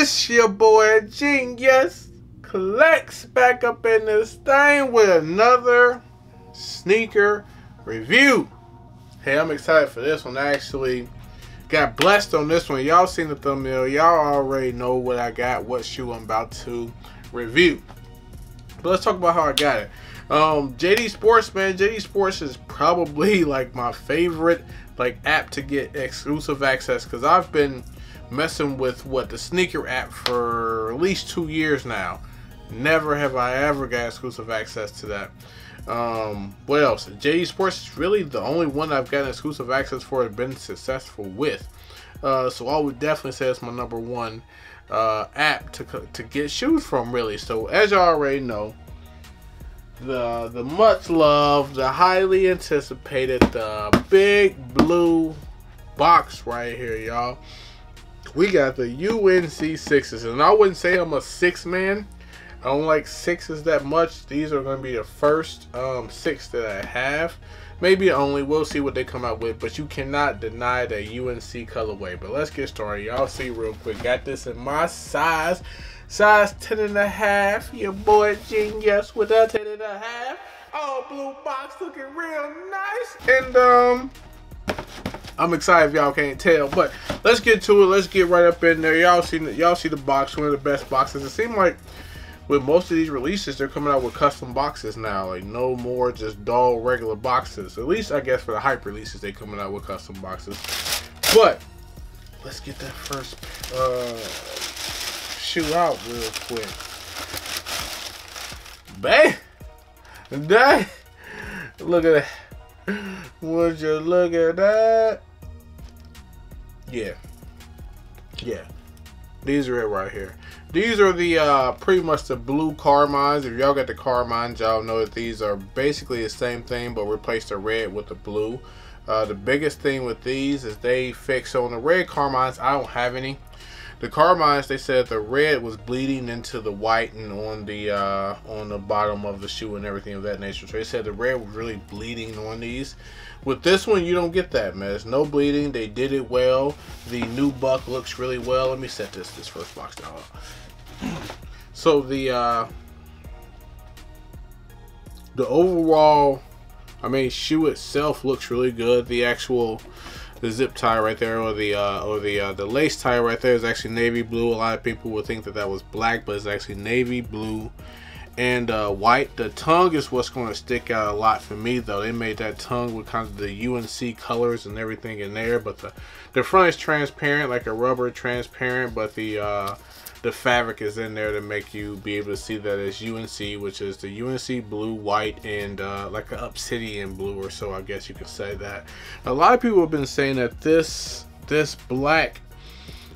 It's your boy GeneYes Collects back up in this thing with another sneaker review. Hey, I'm excited for this one. I actually got blessed on this one. Y'all seen the thumbnail. Y'all already know what I got, what shoe I'm about to review. But let's talk about how I got it. Um, JD Sports, man. JD Sports is probably like my favorite like app to get exclusive access because I've been messing with what the sneaker app for at least two years now. Never have I ever got exclusive access to that. Um, what else? JD Sports is really the only one I've gotten exclusive access for and been successful with. Uh, so I would definitely say it's my number one uh, app to to get shoes from, really. So as you already know, the the much loved, the highly anticipated, the big blue box right here, y'all. We got the UNC sixes, and I wouldn't say I'm a six man. I don't like sixes that much. These are going to be the first um, six that I have. Maybe only. We'll see what they come out with. But you cannot deny the UNC colorway. But let's get started. Y'all see real quick. Got this in my size. Size 10 and a half. Your boy GeneYes with that 10 and a half. All blue box looking real nice. And um I'm excited if y'all can't tell. But let's get to it. Let's get right up in there. Y'all see y'all see the box, one of the best boxes. It seemed like with most of these releases, they're coming out with custom boxes now. Like no more just dull regular boxes. At least I guess for the hype releases, they coming out with custom boxes. But let's get that first uh, shoe out real quick. Bang! Dang! Look at that. Would you look at that? Yeah. Yeah. These are it right here. These are the uh, pretty much the blue Carmines. If y'all got the Carmines, y'all know that these are basically the same thing, but replace the red with the blue. Uh, the biggest thing with these is they fix on the red Carmines. I don't have any. The Carmines, they said the red was bleeding into the white and on the uh, on the bottom of the shoe and everything of that nature. So they said the red was really bleeding on these. With this one, you don't get that, man. There's no bleeding. They did it well. The nubuck looks really well. Let me set this this first box down. So the uh, the overall, I mean, shoe itself looks really good. The actual the zip tie right there, or the uh, or the uh, the lace tie right there, is actually navy blue. A lot of people would think that that was black, but it's actually navy blue and uh, white. The tongue is what's going to stick out a lot for me, though. They made that tongue with kind of the UNC colors and everything in there, but the the front is transparent, like a rubber transparent, but the uh, the fabric is in there to make you be able to see that it's UNC, which is the UNC blue, white, and uh, like an obsidian blue or so. I guess you could say that. A lot of people have been saying that this this black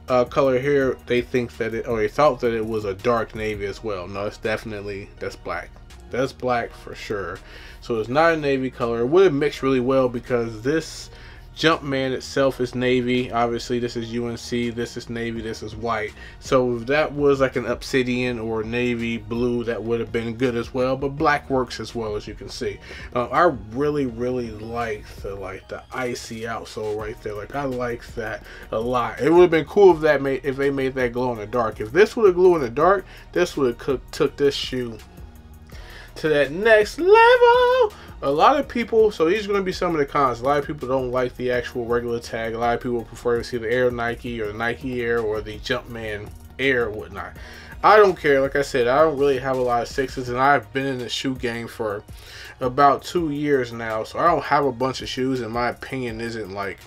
uh, color here, they think that it, or they thought that it was a dark navy as well. No, it's definitely, that's black. That's black for sure. So it's not a navy color. It would have mixed really well because this Jumpman itself is navy. Obviously, this is UNC. This is navy. This is white. So if that was like an obsidian or navy blue, that would have been good as well. But black works as well as you can see. Uh, I really, really like the like the icy outsole right there. Like I like that a lot. It would have been cool if that made if they made that glow in the dark. If this would have glow in the dark, this would have took this shoe to that next level. A lot of people so these are going to be some of the cons. A lot of people don't like the actual regular tag. A lot of people prefer to see the air nike or the nike air or the jumpman air or whatnot. I don't care. Like i said i don't really have a lot of sixes and i've been in the shoe game for about two years now so i don't have a bunch of shoes and my opinion isn't like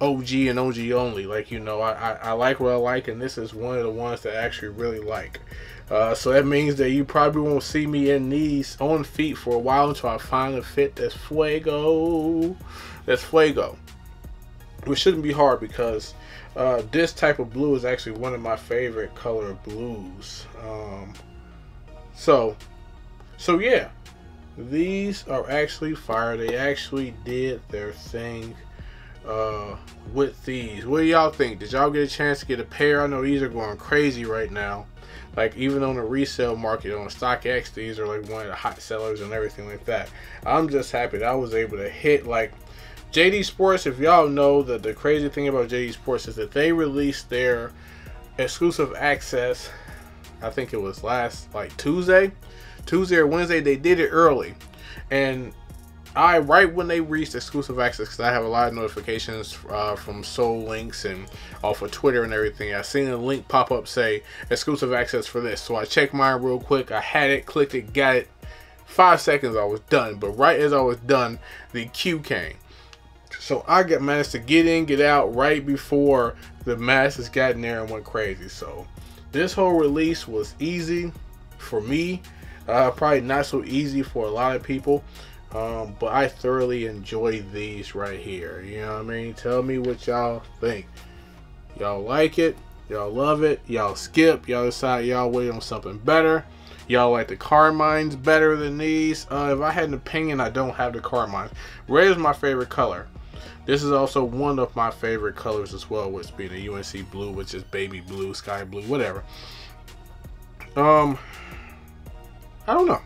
og and og only. Like you know I, I, I like what i like and this is one of the ones that I actually really like uh, so that means that you probably won't see me in these on feet for a while until I find a fit that's fuego. That's fuego. Which shouldn't be hard because uh, this type of blue is actually one of my favorite color blues. Um, so, so yeah, these are actually fire. They actually did their thing uh, with these. What do y'all think? Did y'all get a chance to get a pair? I know these are going crazy right now like even on the resale market on StockX, these are like one of the hot sellers and everything like that. I'm just happy that I was able to hit like JD Sports. If y'all know that the crazy thing about JD Sports is that they released their exclusive access. I think it was last like Tuesday, Tuesday or Wednesday. They did it early, and I right when they reached exclusive access because I have a lot of notifications uh, from SoleLinks and off of Twitter and everything. I seen a link pop up say exclusive access for this, so I checked mine real quick. I had it, clicked it, got it. Five seconds, I was done. But right as I was done, the queue came. So I got managed to get in, get out right before the masses got in there and went crazy. So this whole release was easy for me. Uh, probably not so easy for a lot of people. Um, but I thoroughly enjoy these right here. You know what I mean? Tell me what y'all think. Y'all like it? Y'all love it? Y'all skip? Y'all decide y'all wait on something better? Y'all like the Carmines better than these? Uh, if I had an opinion, I don't have the Carmines. Red is my favorite color. This is also one of my favorite colors as well, which being a UNC blue, which is baby blue, sky blue, whatever. Um, I don't know.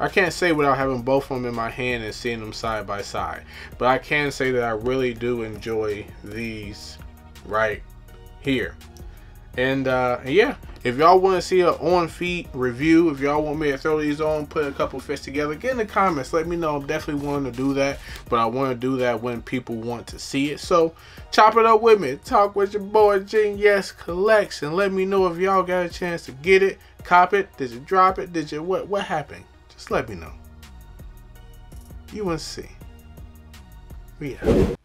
I can't say without having both of them in my hand and seeing them side by side. But I can say that I really do enjoy these right here. And uh, yeah, if y'all want to see an on feet review, if y'all want me to throw these on, put a couple fits together, get in the comments. Let me know. I'm definitely wanting to do that. But I want to do that when people want to see it. So chop it up with me. Talk with your boy Yes Collection. Let me know if y'all got a chance to get it, cop it. Did you drop it? Did you what? What happened? Just let me know. You to see. We out.